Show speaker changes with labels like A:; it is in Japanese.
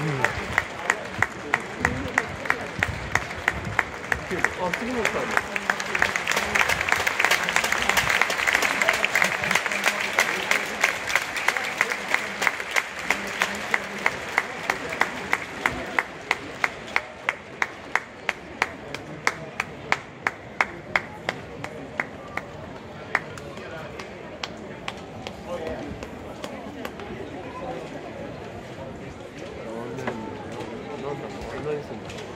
A: あ杉本さん。です 있습니다.